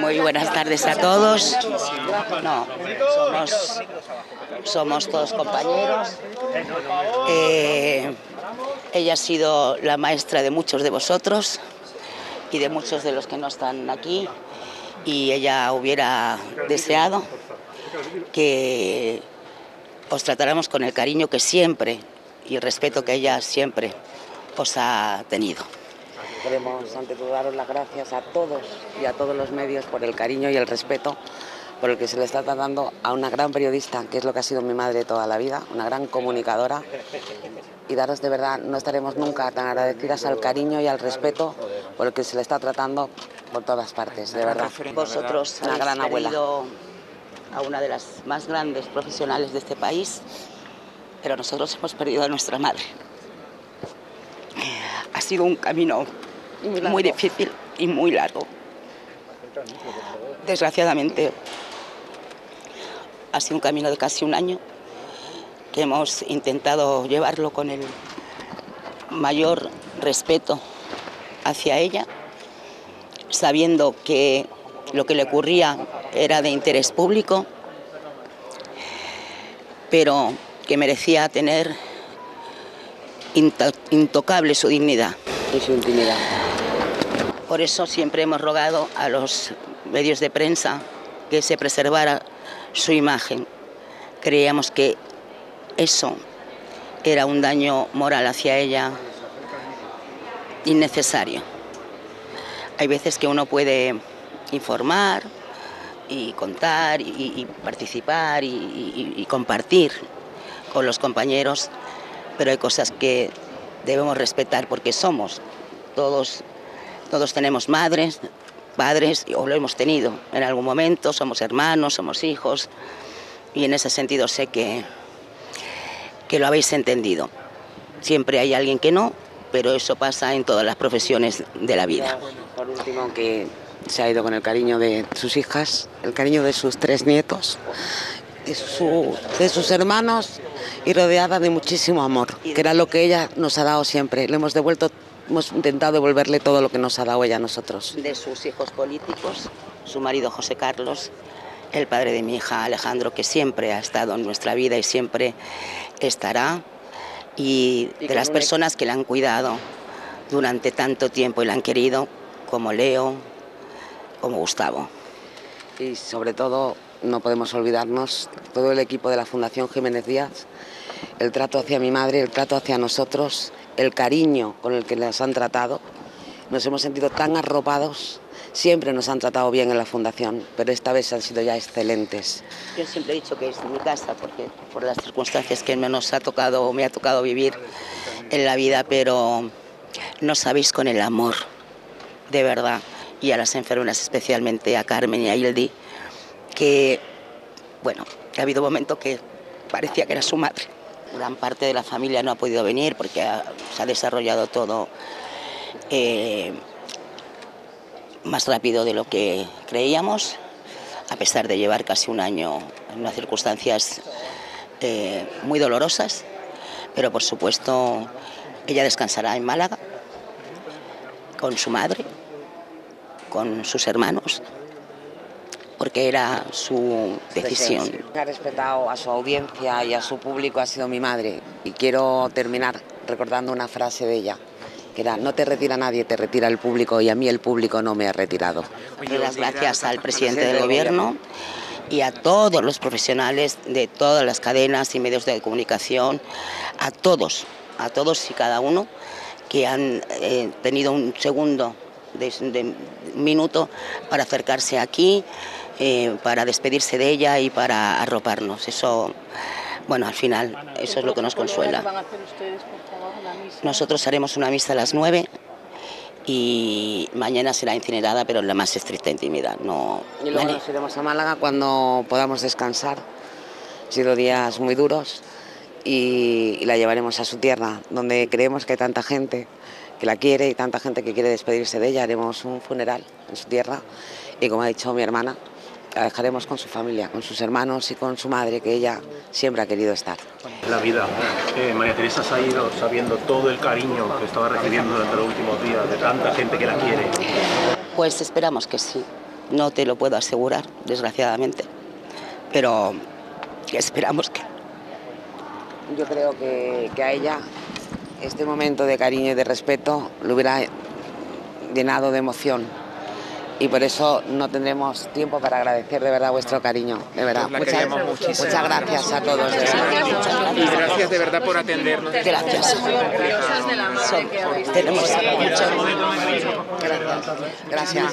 Muy buenas tardes a todos. Somos todos compañeros. Eh, ella ha sido la maestra de muchos de vosotros y de muchos de los que no están aquí y ella hubiera deseado que os tratáramos con el cariño que siempre y el respeto que ella siempre os ha tenido. Queremos ante todo daros las gracias a todos y a todos los medios por el cariño y el respeto por el que se le está tratando a una gran periodista, que es lo que ha sido mi madre toda la vida, una gran comunicadora. Y daros de verdad, no estaremos nunca tan agradecidas al cariño y al respeto por el que se le está tratando por todas partes, de verdad. Vosotros una gran abuela. a una de las más grandes profesionales de este país, pero nosotros hemos perdido a nuestra madre. Ha sido un camino muy difícil y muy largo. Desgraciadamente, ha sido un camino de casi un año que hemos intentado llevarlo con el mayor respeto hacia ella, sabiendo que lo que le ocurría era de interés público, pero que merecía tener intocable su dignidad. Y su intimidad. Por eso siempre hemos rogado a los medios de prensa que se preservara su imagen. Creíamos que eso era un daño moral hacia ella innecesario. Hay veces que uno puede informar y contar y, participar y compartir con los compañeros, pero hay cosas que debemos respetar porque somos todos todos tenemos madres, padres, o lo hemos tenido en algún momento, somos hermanos, somos hijos, y en ese sentido sé que, que lo habéis entendido. Siempre hay alguien que no, pero eso pasa en todas las profesiones de la vida. Por último, que se ha ido con el cariño de sus hijas, el cariño de sus tres nietos, de, de sus hermanos y rodeada de muchísimo amor, que era lo que ella nos ha dado siempre. Le hemos devuelto hemos intentado devolverle todo lo que nos ha dado ella a nosotros. De sus hijos políticos, su marido José Carlos, el padre de mi hija Alejandro, que siempre ha estado en nuestra vida y siempre estará, y, de las personas que la han cuidado durante tanto tiempo y la han querido, como Leo, como Gustavo. Y sobre todo, no podemos olvidarnos, todo el equipo de la Fundación Jiménez Díaz, el trato hacia mi madre, el trato hacia nosotros, el cariño con el que las han tratado. Nos hemos sentido tan arropados, siempre nos han tratado bien en la fundación, pero esta vez han sido ya excelentes. Yo siempre he dicho que es mi casa, porque por las circunstancias que nos ha tocado me ha tocado vivir en la vida, pero no sabéis con el amor, de verdad, y a las enfermeras especialmente, a Carmen y a Hildi, que, bueno, ha habido momentos que parecía que era su madre. Gran parte de la familia no ha podido venir porque se ha desarrollado todo eh, más rápido de lo que creíamos, a pesar de llevar casi un año en unas circunstancias eh, muy dolorosas, pero por supuesto ella descansará en Málaga con su madre, con sus hermanos porque era su decisión. Ha respetado a su audiencia y a su público ha sido mi madre y quiero terminar recordando una frase de ella que era no te retira nadie, te retira el público y a mí el público no me ha retirado. Doy las gracias al presidente del gobierno y a todos los profesionales de todas las cadenas y medios de comunicación, a todos, a todos y cada uno que han eh, tenido un segundo de, de minuto para acercarse aquí eh, para despedirse de ella y para arroparnos. Eso, bueno, al final, eso es lo que nos consuela. Nosotros haremos una misa a las nueve y mañana será incinerada, pero en la más estricta intimidad. No, y luego nos iremos a Málaga cuando podamos descansar. Han sido días muy duros y, y, la llevaremos a su tierra, donde creemos que hay tanta gente que la quiere y tanta gente que quiere despedirse de ella. Haremos un funeral en su tierra y como ha dicho mi hermana, dejaremos con su familia, con sus hermanos y con su madre, que ella siempre ha querido estar. La vida. Eh, María Teresa se ha ido sabiendo todo el cariño que estaba recibiendo durante los últimos días de tanta gente que la quiere. Pues esperamos que sí. No te lo puedo asegurar, desgraciadamente. Pero esperamos que. Yo creo que, que a ella este momento de cariño y de respeto lo hubiera llenado de emoción y por eso no tendremos tiempo para agradecer de verdad vuestro cariño, de verdad. Muchas, gracias a todos. Muchas Y gracias. gracias de verdad por atendernos. Gracias. Son- tenemos mucho. Gracias. Gracias.